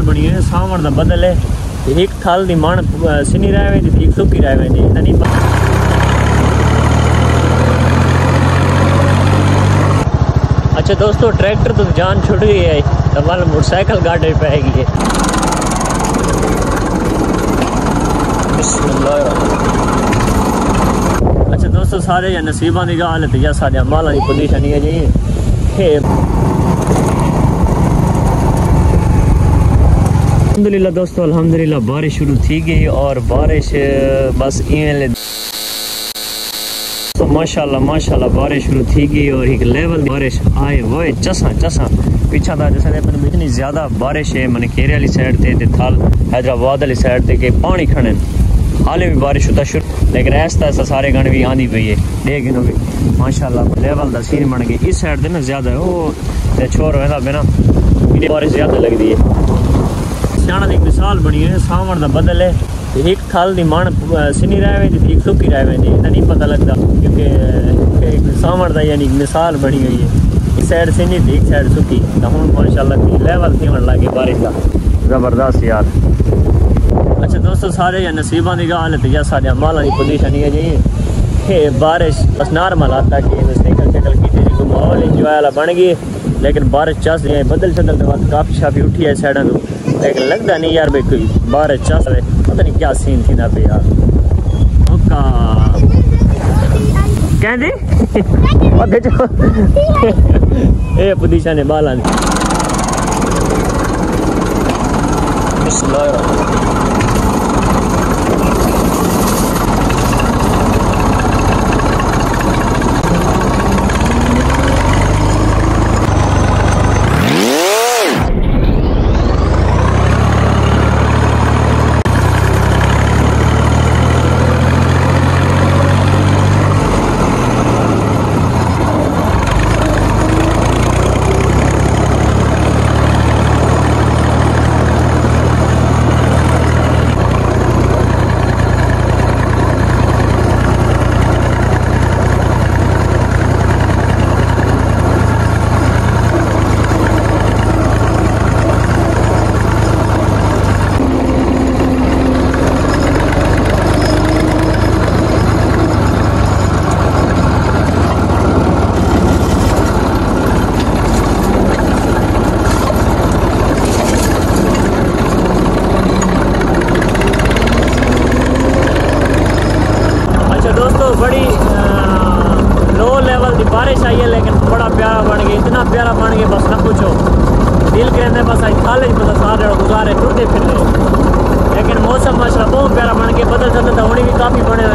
मिसाल बनी हुई है सावण का बदल है। एक थल की मण सिनी रह वेंदी एक सुकी रह वेंदी त नहीं पता। अच्छा दोस्तों, ट्रैक्टर तो जान छुट गई है तो वाल मोटरसाइकिल गाड़ी पैगी है अच्छा दोस्तों, सारे नसीबा की गल है या सारे माला की पोजीशन है जी। अल्हम्दुलिल्लाह दोस्तों अल्हम्दुलिल्लाह बारिश शुरू थी गई और बारिश बस इवें तो माशाल्लाह माशाल्लाह बारिश शुरू थी गई और एक लेवल बारिश आए वो चसा चसा पीछा था जैसे इतनी ज़्यादा बारिश है मन खेरे वाली साइड ते थल हैदराबाद वाली साइड ते के पानी खड़े हाले भी बारिश होता शुरू लेकिन ऐसा ऐसा सारे गण भी आंदी पई है देख गिनो भी माशाल्लाह लेवल का सीन बन गया इस साइड ना ज़्यादा वो छोर वहदा पे ना बारिश ज़्यादा लगती है सियाणा की मिसाल बनी है सावण का बदल है एक थल की मण सिनी रह एक सुकी रह नहीं पता लगता क्योंकि सावण का यानी मिसाल बनी हुई है इस साइड सिनी थी एक साइड सुकी तो हूँ माशाल्लाह थी लेवल थी लगे बारिश का ज़बरदस्त यार अच्छा दोस्तों सारे या नसीबा की गल है या सारे माला की पोजीशन है जी ये बारिश बस नॉर्मल आता कि साइकिल साइकिल की थी माहौल इंजॉय वाला बन गई लेकिन बारिश चस है बदल शदल के बाद काफ़ी शाफी उठी है साइडा तो लेकिन लगता नहीं यार भाई कोई बाहर चस रहे पता नहीं क्या सीन थी ना पे यार। ओका। जो ए पोजीशन है बाला अच्छा दोस्तों बड़ी लो लेवल की बारिश आई है लेकिन बड़ा प्यारा बन इतना बन गया बस ना पूछो। दिल के अंदर बस आज खाले पता सारे गुजारे, टुरते फिर लेकिन मौसम माशा बहुत प्यारा बन गया बदल सदल तो होनी भी काफ़ी बने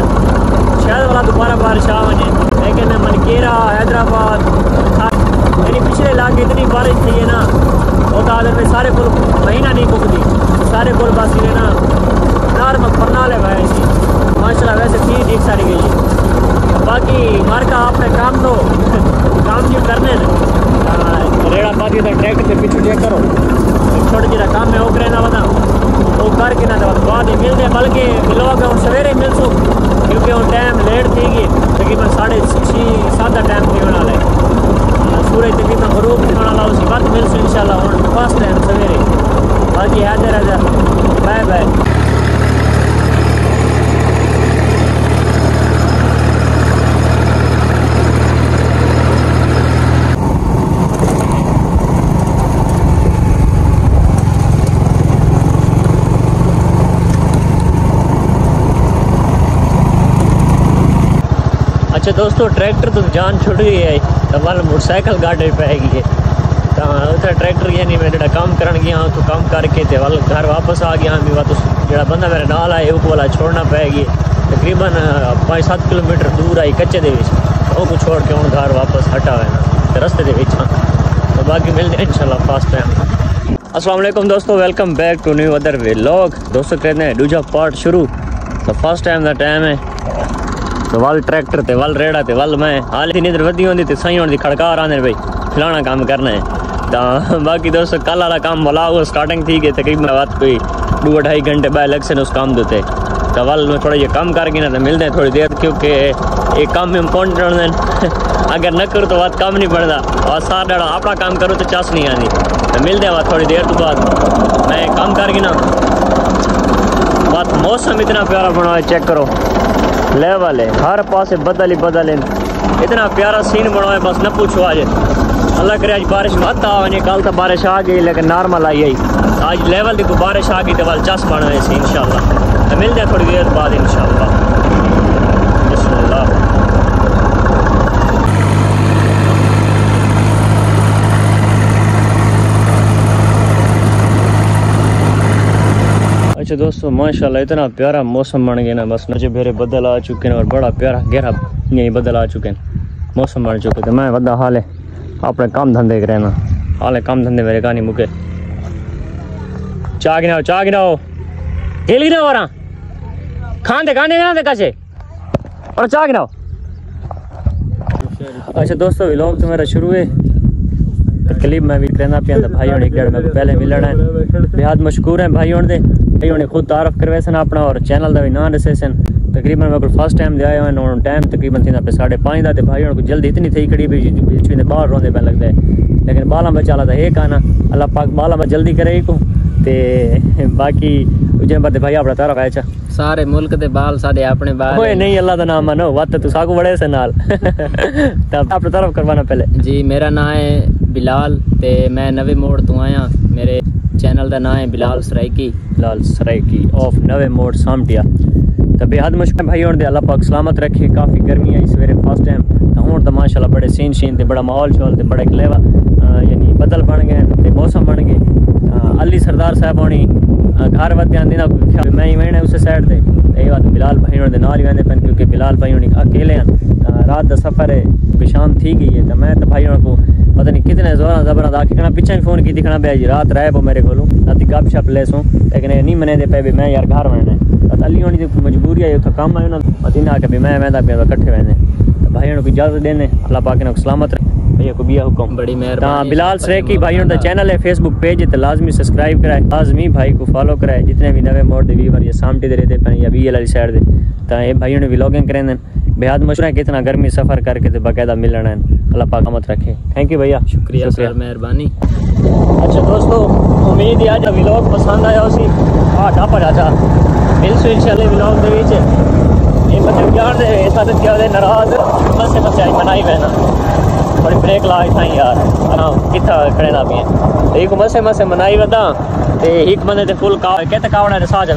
शायद वाला दोबारा बारिश आ वजे लेकिन मनकेरा हैदराबाद यानी पिछले इलाके इतनी बारिश थी है ना वो तो आदर में सारे पुल महीना नहीं पुगती। सारे पुल बस ये ना, नार नॉर्मल फरनाले भाई सी। माशाल्लाह वैसे थी, ठीक सारी गई। बाकी मार का आपने काम तो काम जो करने रेड़ा पाती तो ट्रैक्टर से पीछे चेक करो। छोटे जरा काम है वो करना बता वो करके ना बाद ही मिलते बल्कि लोग हम सवेरे मिल सो क्योंकि वो टाइम लेट थी गई। तकरीबन साढ़े छः सात टाइम थी होने वाले सूरज तकरीबन गरूब थी होने वाला उसी वक्त मिल सो इंशाल्लाह हूँ फ़र्स्ट टाइम सवेरे बाकी हाजिर हाजिर बाय बाय अच्छा दोस्तों, ट्रैक्टर तो जान छुट गई है। तो वाल मोटरसाइकिल गाड़ी पैगी है तो ट्रैक्टर यानी मैं जो काम कर गया तो काम करके तो वाल घर वापस आ गया भी वापस जो बंदा मेरे नाल आए वो वाला छोड़ना पैगी तकरीबन पाँच सत्त किलोमीटर दूर आई कच्चे दे वो छोड़ के हूँ, घर वापस हटा हुआ ना रस्ते के तो बाकी मिलते हैं, इंशाल्लाह फ़र्स्ट टाइम वालेकुम दोस्तों welcome back to new other vlog दोस्तों, कहते हैं, दूजा पार्ट शुरू। तो फ़र्स्ट टाइम का टाइम है। तो वल ट्रैक्टर ते वल रेड़ा ते वल मैं। हाल निधर वधी होंदी ते सही होने दी खड़कार आंदे भाई। फलाना काम करना है। तो बाकी दोस्तों, कल वाला काम बोला वो स्टार्टिंग थी कि तकरीबन बात कोई दो ढाई घंटे बाद इलेक्शन उस काम देते तो वल में थोड़ा ये काम करके ना तो मिलते हैं थोड़ी देर, क्योंकि एक काम में इम्पोर्टेंट अगर न करो तो बात काम नहीं बढ़ता और सारा अपना काम करो तो चस नहीं आती तो मिलते हैं थोड़ी देर तो बाद। मैं काम करके ना बात मौसम इतना प्यारा बना है चेक करो। लेवल है हर पास बदल ही बदल है इतना प्यारा सीन बना है बस न पूछो आज अल्लाह करे आज बारिश मत आने कल तो बारिश आ गई लेकिन नॉर्मल आई आई आज लेवल देखो बारिश आ गई तो वाल चस बना है इन शाला मिलते थोड़ी देर बाद इन अच्छा दोस्तों माशाल्लाह इतना प्यारा मौसम बन गया ना बस नचे भेरे बदल आ चुके हैं और बड़ा प्यारा गहरा यही बदल आ चुके हैं मौसम बन चुके तो मैं बदा हाल है अपने काम धंधे करे ना हाल काम धंधे मेरे कहानी मुके चाह गिनाओ चाह गिनाओ हिल गिनाओ और खाने खाने गिना कैसे और चाह गिनाओ अच्छा दोस्तों व्लॉग तो मेरा शुरू है क्लिप में भी कहना पिया भाई एक डेढ़ मेरे पहले मिलना है बेहद मशहूर है भाई होने भाई होने खुद तारफ करवे सन अपना और चैनल का भी नाम दसे सन। तकरीबन मेरे को फ़र्स्ट टाइम आया हुआ टाइम तकरीबन थी पे साढ़े पाँच का भाई को जल्दी इतनी थी खड़ी भी बिच बाहर रोंदे पे लगता है। लेकिन बाला में चला था एक आना अल्लाह पाक बाला में जल्दी करे को ते बाकी बंदे भाई अपना तारा खाया सारे मुल्क दे बाल साडे अपने बाल ओए नहीं अल्लाह दा नाम मानो वत तू साकू बड़े से नाल। तब अपना तरफ़ करवाना पहले। जी मेरा नाम है बिलाल ते मैं नवे मोड़ तो आया। मेरे चैनल का नाम है बिलाल सराइकी। बिलाल सराइकी ऑफ़ नवे मोड़ सामटिया। तो बेहद मुश्किल भाई होने अल्लाह पाक सलामत रखे, काफ़ी गर्मी आई सवेरे फ़र्स्ट टाइम तो हूँ तो माशाल्लाह, बड़े सीन शीन ते, बड़ा माहौल शोल ते, बड़े कलेवा यानी बदल बन गए, ते मौसम बन गए। अली सरदार साहब होनी घर वत आंदी मैं ही वेने उस साइड ते। ये बात बिलाल भाई होने नाल ही वेंदे पन, क्योंकि बिलाल भाई होनी अकेले हैं रात का सफ़र है शाम थी गई है तो मैं तो भाई को पता नहीं कितने ज़ोर जबर आखिर पिछले फ़ोन की दिखना पे जी रात रहे पो मेरे को रात गप शप ले सो लेकिन नहीं मने पे भी मैं यार घर वहना है अली होनी मजबूरी है उतना कम है ना इन्हें आके भी मैं वहदा कट्ठे वहने तो भाई को इजाज़त देने अल्लाह पाक सलामत रहे भैया को बिया हुक्म। बड़ी मेहरबानी बिलाल सरेकी भाई का चैनल है फेसबुक पेज है तो लाजमी सब्सक्राइब कराए। लाजमी भाई को फॉलो कराए जितने भी नवे मोड़ दे वीवर या सामटे दे रहते पे या वी वाली साइड दे। तो ये भाई ने व्लॉगिंग करें बेहद मशहूर है कितना गर्मी सफ़र करके तो बाकायदा मिलना है। अल्लाह पाक मत रखे। थैंक यू भैया। शुक्रिया सर मेहरबानी। अच्छा दोस्तों उम्मीद है आज व्लॉग पसंद आया उसी हाँ ढापा चाचा मिल सो इंशाल्लाह व्लॉग दे विच ये मतलब यार दे ऐसा तो क्या दे नाराज़। बस बस आज मनाई बैना थोड़ी ब्रेक ला यार किथा मसे मसे मनाई ते बंदे ते फुल का साजा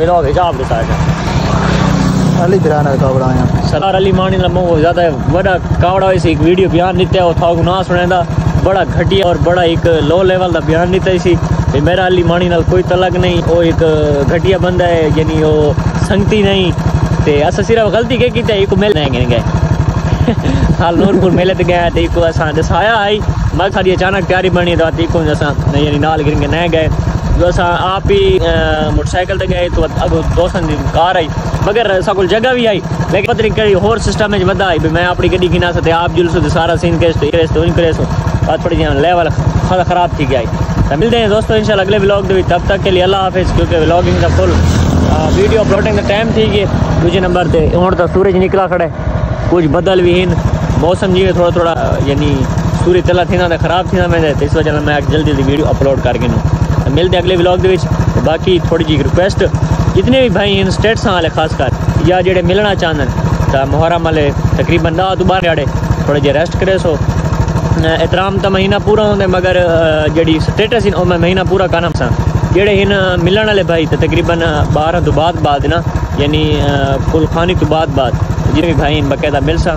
अली बिराना कावड़ा आया सरदार अली मानी ज़्यादा बड़ा कावड़ा एक वीडियो बयान नित्या वो था ना सुनेंदा बड़ा घटिया और बड़ा एक लो लेवल का बयान नित्या सी मेरा अली मानी नाल कोई तलक नहीं वो एक घटिया बंदा है यानी वो संगती नहीं ते अस सिर्फ़ गलती के की एक मिल नहीं गए नूरपुर मेले ते गया ते असा दसाया आई। मैं सारी अचानक तैयारी बनी तो इको असा यानी नाल गिर के न गए। जो असा आप ही मोटरसाइकिल ते गए तो अगो दोस्तन की कार आई। मगर सकुल जगह भी आई। लेकिन पता नहीं कहीं होर सिस्टम में बदा आई। मैं अपनी गड्डी गिना सकते आप जुलसो तो सारा सीन केस तो रेस तो इन करेसो। बात थोड़ी लेवल ख़राब थी गई तो मिलते हैं दोस्तों, इंशाल्लाह अगले व्लॉग भी तब तक के लिए अल्लाह हाफिज़, क्योंकि व्लॉगिंग का फुल वीडियो अपलोडिंग का टाइम थी गए दूजे नंबर से हूँ तो सूरज निकला खड़े कुछ बदल भी हैं मौसम जी थोड़ा थोड़ा, यानी सूर्य तला थी ना खराब थी ना मैंने इस वजह मैं जल्दी जल्दी वीडियो अपलोड करके तो मिलते अगले ब्लॉग के बाकी थोड़ी जी रिक्वेस्ट, जितने भी भाई इन स्टेट्स वाले खासकर या जेडे मिलना चाहते तो मुहर्रम वाले तकरीबन दस तो बारह जड़े थोड़े जे रेस्ट करे सो। एहतराम तो महीना पूरा होंगे मगर जी स्टेटस इन मैं महीना पूरा करना सा जेडे इन मिलने वाले भाई तो तकरीबन बारह तो बाद बाद ना, यानी कुल खानी तो बाद बाद। जितने भी भाई बकायदा मिल सा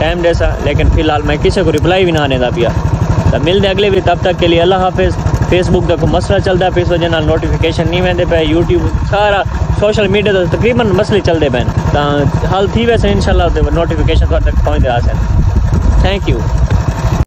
टाइम दे सा, लेकिन फ़िलहाल मैं किसी को रिप्लाई भी ना आने पिया। तो मिलते अगले भी, तब तक के लिए अल्लाह हाफिज़। फेसबुक का कोई मसला चलता पे इस वजह ना नोटिफिकेशन नहीं वेंदे पे यूट्यूब सारा सोशल मीडिया तो तकरीबन मसले चलते पे तो हल थी वैसे, इंशाल्लाह नोटिफिकेशन तक पहुँचते थैंक यू